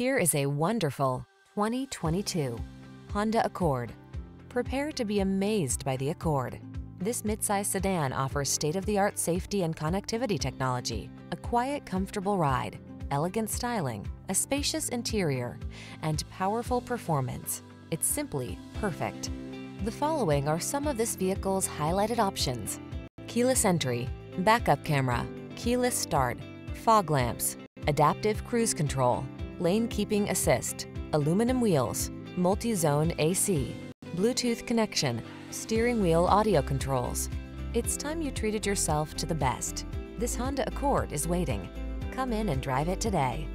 Here is a wonderful 2022 Honda Accord. Prepare to be amazed by the Accord. This midsize sedan offers state-of-the-art safety and connectivity technology, a quiet, comfortable ride, elegant styling, a spacious interior, and powerful performance. It's simply perfect. The following are some of this vehicle's highlighted options. Keyless entry, backup camera, keyless start, fog lamps, adaptive cruise control, lane keeping assist, aluminum wheels, multi-zone AC, Bluetooth connection, steering wheel audio controls. It's time you treated yourself to the best. This Honda Accord is waiting. Come in and drive it today.